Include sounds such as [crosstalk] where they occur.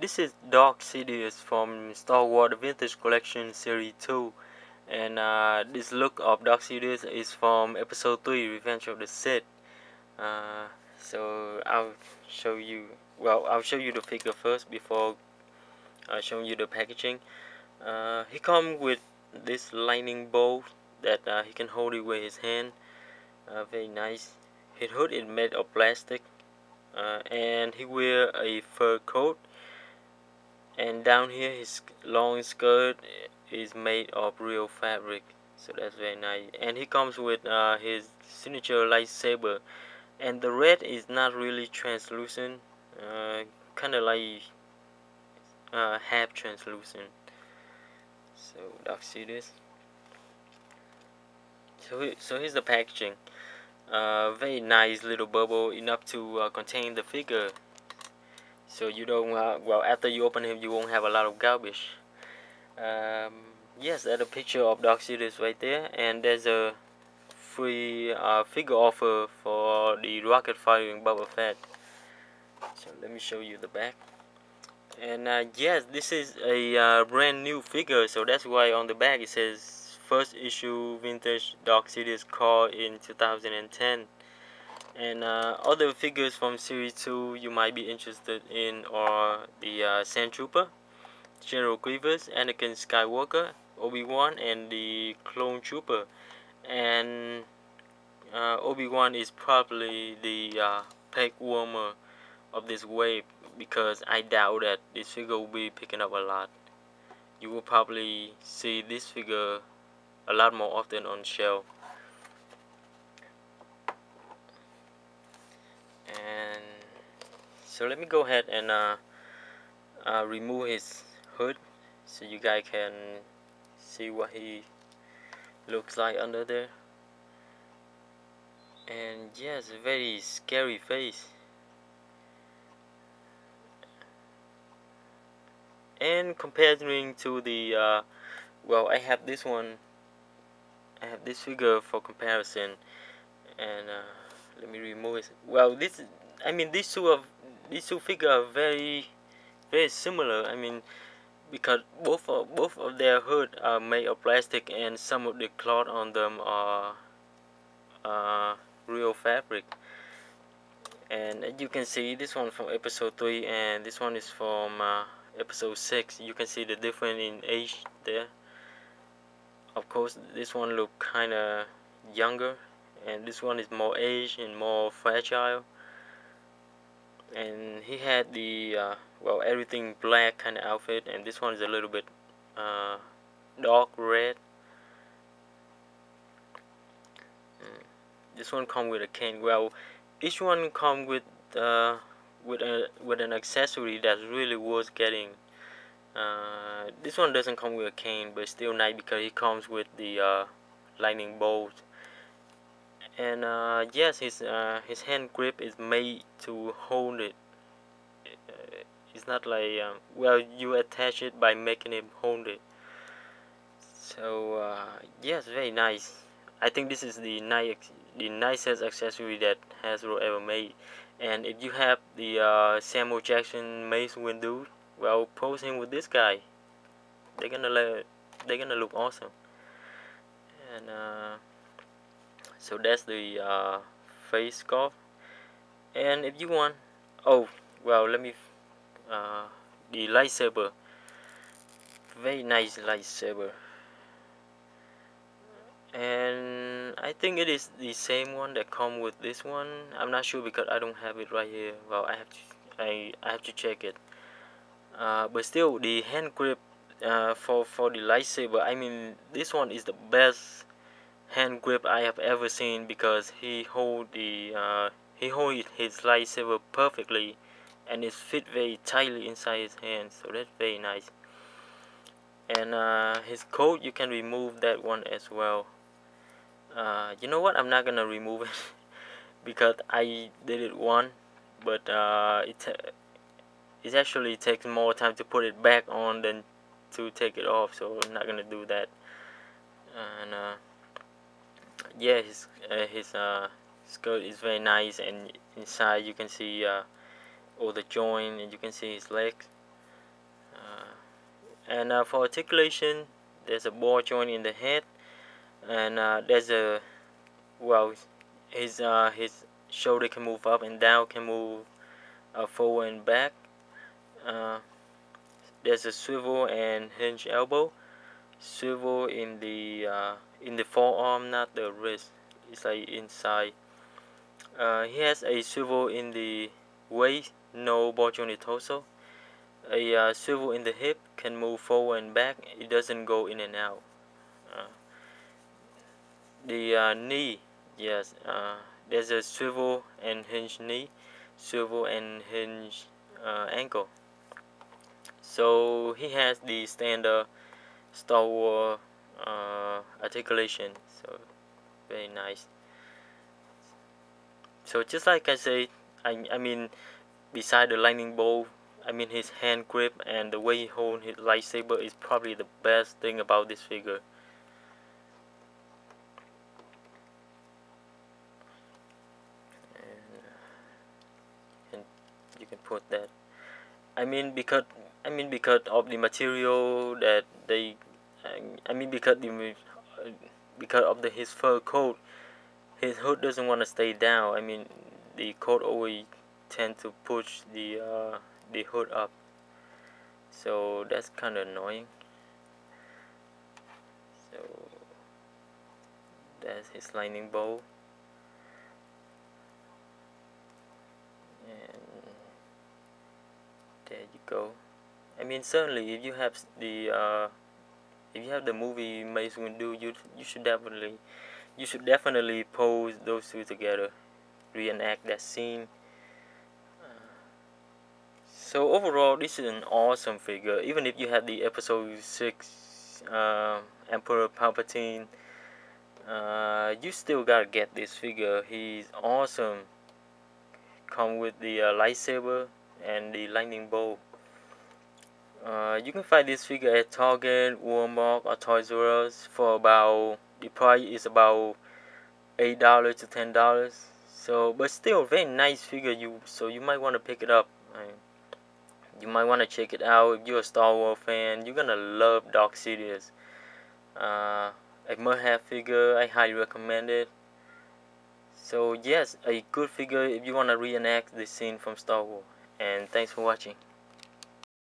this is Darth Sidious from Star Wars Vintage Collection Series 2 and uh, this look of Darth Sidious is from episode 3 Revenge of the Sith. Uh, so I'll show you well I'll show you the figure first before uh, showing you the packaging. Uh, he comes with this lightning bolt that uh, he can hold it with his hand. Uh, very nice. His hood is made of plastic. Uh, and he wear a fur coat and down here his long skirt is made of real fabric. So that's very nice. And he comes with uh, his signature lightsaber. And the red is not really translucent. Uh, kind of like uh, half translucent. So dark see this? So, so here's the packaging. Uh, very nice little bubble enough to uh, contain the figure so you don't uh, well after you open him you won't have a lot of garbage. Um, yes there's a picture of Darth Sidious right there and there's a free uh, figure offer for the rocket firing Boba Fett so let me show you the back. And uh, yes this is a uh, brand new figure so that's why on the back it says first issue vintage Darth Sidious car in 2010 and uh, other figures from series 2 you might be interested in are the uh, Sand Trooper General Grievous Anakin Skywalker Obi-Wan and the Clone Trooper. And uh, Obi-Wan is probably the uh, peg warmer of this wave because I doubt that this figure will be picking up a lot. You will probably see this figure a lot more often on shelf so let me go ahead and uh, uh, remove his hood so you guys can see what he looks like under there. And yes a very scary face. And comparing to the uh, well I have this one. I have this figure for comparison. And uh, let me remove it. Well this I mean these two of these two figures are very very similar. I mean because both of both of their hood are made of plastic and some of the cloth on them are uh, real fabric. And as you can see this one from episode 3 and this one is from uh, episode 6 you can see the difference in age there. Of course this one look kind of younger and this one is more aged and more fragile and he had the uh, well everything black kind of outfit and this one is a little bit uh, dark red. This one come with a cane. Well each one come with uh, with a with an accessory that's really worth getting. Uh, this one doesn't come with a cane but still nice because it comes with the uh, lightning bolt and uh, yes his uh, his hand grip is made to hold it. Uh, it's not like um, well you attach it by making him hold it. So uh, yes very nice. I think this is the nice the nicest accessory that Hasbro ever made. And if you have the Samuel Jackson Mace Windu well pose him with this guy. They're gonna they're gonna look awesome. And uh, so that's the uh, face scarf. And if you want oh well let me uh, the lightsaber. Very nice lightsaber. And I think it is the same one that come with this one. I'm not sure because I don't have it right here. Well I have to I, I have to check it. Uh, but still the hand grip uh, for for the lightsaber I mean this one is the best hand grip I have ever seen because he hold the uh, he hold his lightsaber perfectly and it fit very tightly inside his hand so that's very nice. And uh, his coat you can remove that one as well. Uh, you know what? I'm not gonna remove it [laughs] because I did it one but uh, it it actually takes more time to put it back on than to take it off so I'm not gonna do that. And uh, yeah his uh, his uh, skirt is very nice and inside you can see uh, all the joint and you can see his legs. Uh, and uh, for articulation there's a ball joint in the head and uh, there's a well his his shoulder can move up and down can move forward and back. There's a swivel and hinge elbow swivel in the uh, in the forearm not the wrist. It's like inside. Uh, he has a swivel in the waist no on the torso. A uh, swivel in the hip can move forward and back. It doesn't go in and out. Uh, the uh, knee yes uh, there's a swivel and hinge knee swivel and hinge ankle. So he has the standard Star Wars uh, articulation so very nice. So just like I said I, I mean beside the lightning bolt I mean his hand grip and the way he holds his lightsaber is probably the best thing about this figure. And you can put that. I mean because I mean because of the material that they I mean because the because of the his fur coat his hood doesn't want to stay down. I mean the coat always tend to push the uh, the hood up. So that's kind of annoying. So that's his lightning bolt. And there you go I mean certainly if you have the uh, if you have the movie Mace Windu you you should definitely you should definitely pose those two together. Reenact that scene. So overall this is an awesome figure. Even if you have the episode 6 uh, Emperor Palpatine uh, you still gotta get this figure. He's awesome. Come with the uh, lightsaber and the lightning bolt. Uh, you can find this figure at Target, Walmart, or Toys R Us for about the price is about eight dollars to ten dollars. So, but still, very nice figure. You so you might want to pick it up. you might want to check it out if you're a Star Wars fan. You're gonna love Darth Sidious. Uh, a must-have figure. I highly recommend it. So yes, a good figure if you want to reenact the scene from Star Wars and thanks for watching